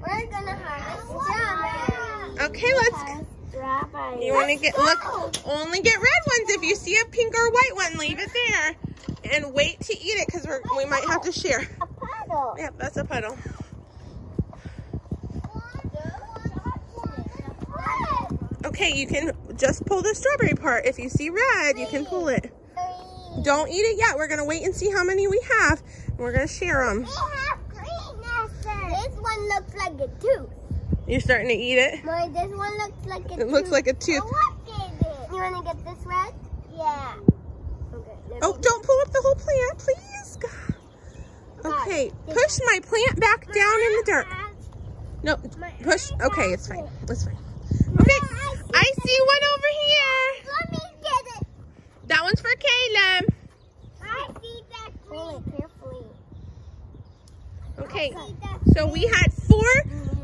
We're gonna harvest strawberries. Okay, let's. Strawberries. You want to get look? Only get red ones. If you see a pink or white one, leave it there, and wait to eat it because we might have to share. A puddle. Yep, that's a puddle. Okay, you can just pull the strawberry part. If you see red, you can pull it. Don't eat it yet. We're gonna wait and see how many we have. And we're gonna share them. We have green Esther. This one looks like a tooth. You're starting to eat it. Mommy, this one looks like a tooth. It looks like a tooth. You want to get this red? Yeah. Okay. Oh, don't pull up the whole plant, please. Okay, push my plant back down in the dirt. No, push. Okay, it's fine. It's fine. Okay, I see one over here. Let me get it. That one's for Caleb. I see that green. Pull it carefully. Okay, I see that so we had four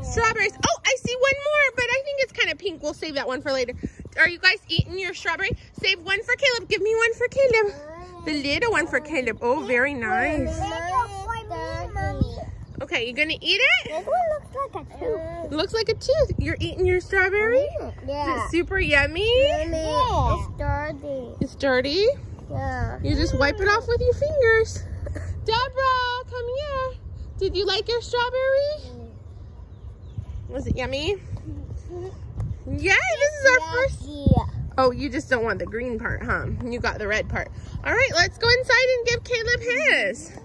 strawberries. Oh, I see one more, but I think it's kind of pink. We'll save that one for later. Are you guys eating your strawberry? Save one for Caleb. Give me one for Caleb. The little one for Caleb. Oh, very nice. Okay, you gonna eat it? This one looks like a tooth. Looks like a tooth. You're eating your strawberry? Oh, is Yeah. it super yummy? Yeah. Oh. It's dirty. It's dirty. Yeah. You just wipe it off with your fingers. Deborah, come here. Did you like your strawberry? Was it yummy? Yeah, this is our first. Oh, you just don't want the green part, huh? You got the red part. All right, let's go inside and give Caleb his.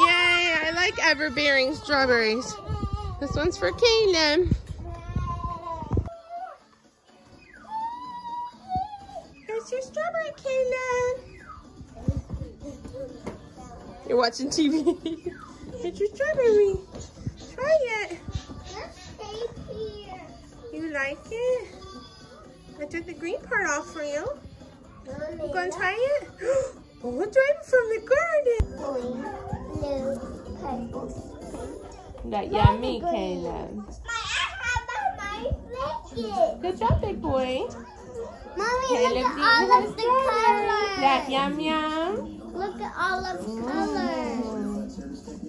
Yay, I like ever-bearing strawberries. This one's for Caleb. Here's your strawberry, Caleb. You're watching TV. Here's your strawberry. Try it. You like it? I took the green part off for you. You gonna try it? Oh, it's right from the garden. That yummy, Caleb. Good job, big boy. Mommy, Caleb's look at all of the colors. That yum yum. Look at all of the colors. Mm.